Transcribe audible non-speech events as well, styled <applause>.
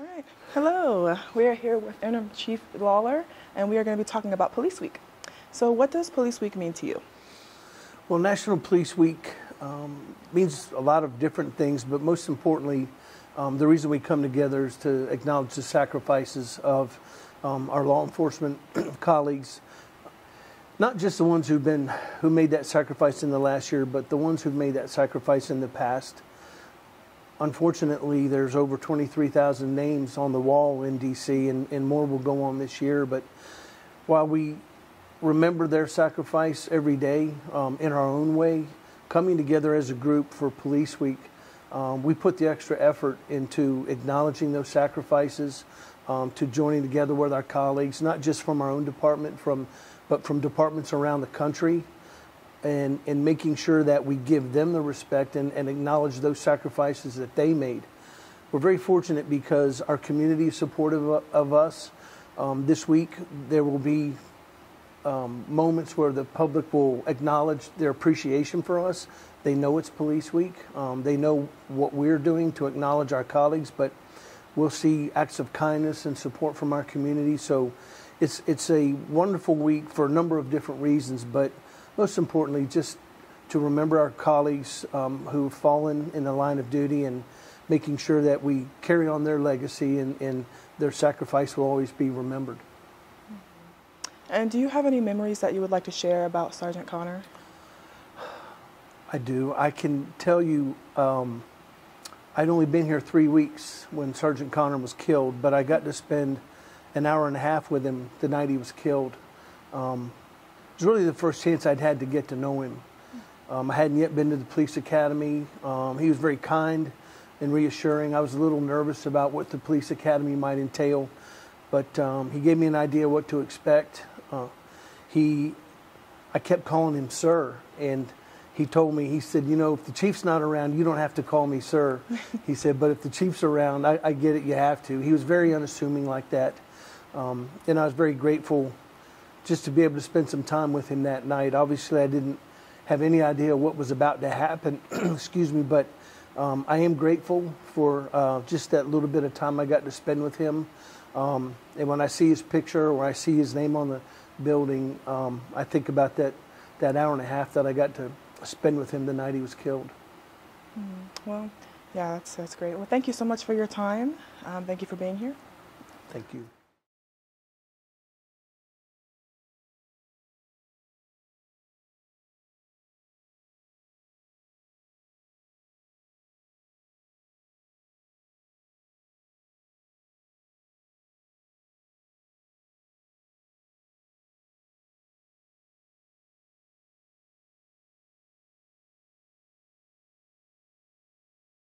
All right. Hello. We are here with Interim Chief Lawler, and we are going to be talking about Police Week. So, what does Police Week mean to you? Well, National Police Week um, means a lot of different things, but most importantly, um, the reason we come together is to acknowledge the sacrifices of um, our law enforcement <clears throat> colleagues, not just the ones who've been who made that sacrifice in the last year, but the ones who've made that sacrifice in the past. Unfortunately, there's over 23,000 names on the wall in D.C., and, and more will go on this year. But while we remember their sacrifice every day um, in our own way, coming together as a group for Police Week, um, we put the extra effort into acknowledging those sacrifices, um, to joining together with our colleagues, not just from our own department, from but from departments around the country and, and making sure that we give them the respect and, and acknowledge those sacrifices that they made. We're very fortunate because our community is supportive of, of us. Um, this week, there will be um, moments where the public will acknowledge their appreciation for us. They know it's Police Week. Um, they know what we're doing to acknowledge our colleagues, but we'll see acts of kindness and support from our community. So it's, it's a wonderful week for a number of different reasons, but most importantly, just to remember our colleagues um, who've fallen in the line of duty and making sure that we carry on their legacy and, and their sacrifice will always be remembered. And do you have any memories that you would like to share about Sergeant Connor? I do. I can tell you, um, I'd only been here three weeks when Sergeant Connor was killed, but I got to spend an hour and a half with him the night he was killed. Um, was really the first chance I'd had to get to know him. Um, I hadn't yet been to the police academy. Um, he was very kind and reassuring. I was a little nervous about what the police academy might entail, but um, he gave me an idea what to expect. Uh, he, I kept calling him sir, and he told me, he said, you know, if the chief's not around, you don't have to call me sir. <laughs> he said, but if the chief's around, I, I, get it, you have to. He was very unassuming like that. Um, and I was very grateful just to be able to spend some time with him that night. Obviously, I didn't have any idea what was about to happen, <clears throat> excuse me, but um, I am grateful for uh, just that little bit of time I got to spend with him. Um, and when I see his picture or I see his name on the building, um, I think about that, that hour and a half that I got to spend with him the night he was killed. Mm, well, yeah, that's, that's great. Well, thank you so much for your time. Um, thank you for being here. Thank you.